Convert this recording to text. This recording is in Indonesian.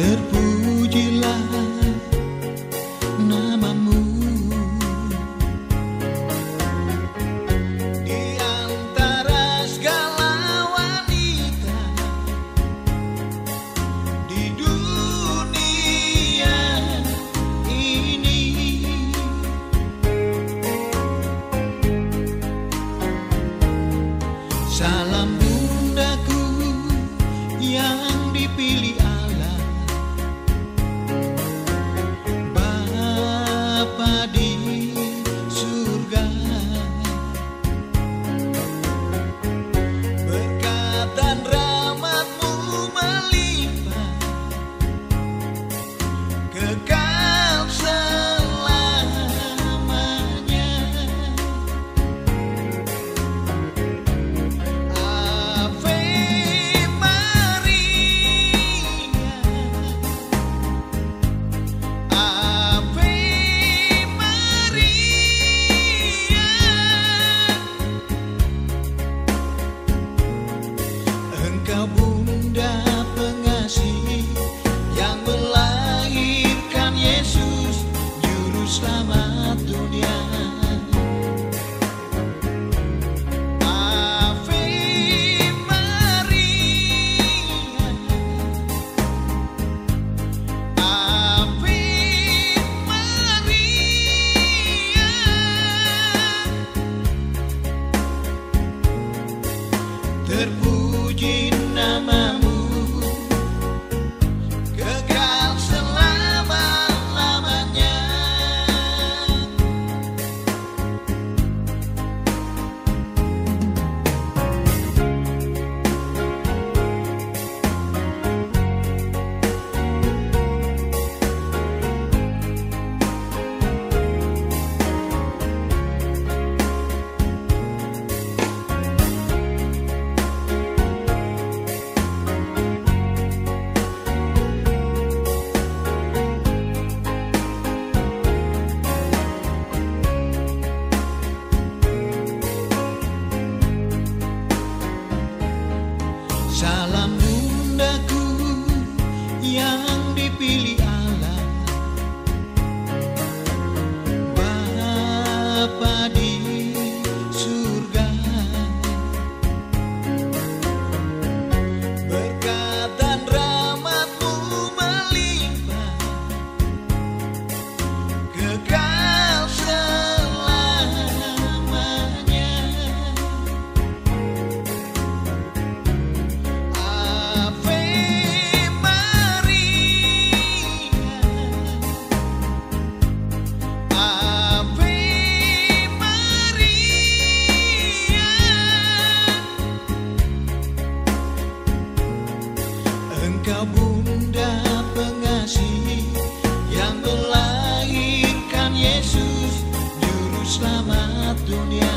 ter Pengasih Yang melahirkan Yesus Juru selamat dunia. Terpuji Salam bundaku yang dipilih Allah. Bapa Engkau bunda pengasih Yang melahirkan Yesus Juru selamat dunia